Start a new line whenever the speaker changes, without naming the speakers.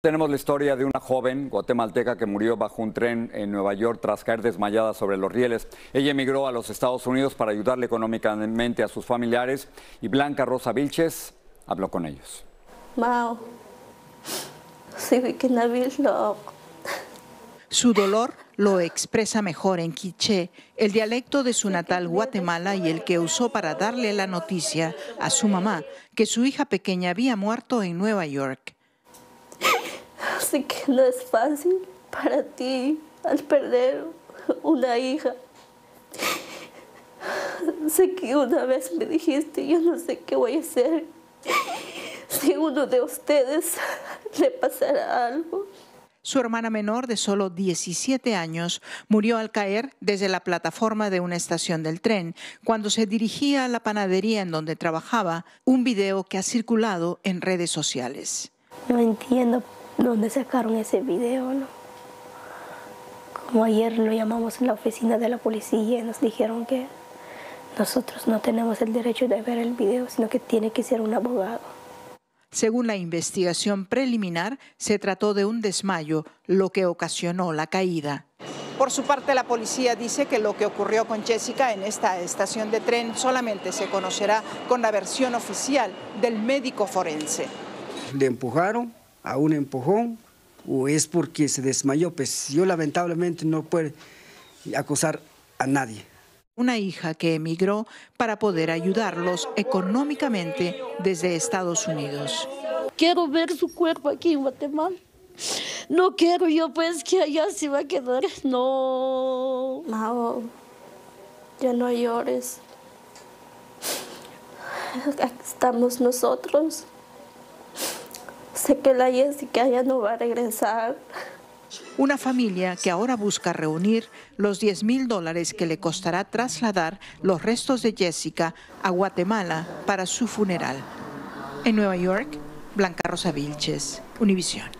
Tenemos la historia de una joven guatemalteca que murió bajo un tren en Nueva York tras caer desmayada sobre los rieles. Ella emigró a los Estados Unidos para ayudarle económicamente a sus familiares y Blanca Rosa Vilches habló con ellos.
Mao, sí, que lo
su dolor lo expresa mejor en quiché, el dialecto de su natal Guatemala y el que usó para darle la noticia a su mamá que su hija pequeña había muerto en Nueva York.
Así que no es fácil para ti al perder una hija. Sé que una vez me dijiste, yo no sé qué voy a hacer si uno de ustedes le pasara algo.
Su hermana menor, de solo 17 años, murió al caer desde la plataforma de una estación del tren cuando se dirigía a la panadería en donde trabajaba, un video que ha circulado en redes sociales.
No entiendo dónde sacaron ese video, ¿no? Como ayer lo llamamos en la oficina de la policía y nos dijeron que nosotros no tenemos el derecho de ver el video, sino que tiene que ser un abogado.
Según la investigación preliminar, se trató de un desmayo, lo que ocasionó la caída. Por su parte, la policía dice que lo que ocurrió con Jessica en esta estación de tren solamente se conocerá con la versión oficial del médico forense.
Le empujaron a un empujón o es porque se desmayó, pues yo lamentablemente no puedo acusar a nadie
una hija que emigró para poder ayudarlos económicamente desde Estados Unidos.
Quiero ver su cuerpo aquí en Guatemala. No quiero yo pues que allá se va a quedar. No, no, ya no llores. Aquí estamos nosotros. Sé que la Jessica ya no va a regresar.
Una familia que ahora busca reunir los 10 mil dólares que le costará trasladar los restos de Jessica a Guatemala para su funeral. En Nueva York, Blanca Rosa Vilches, Univisión.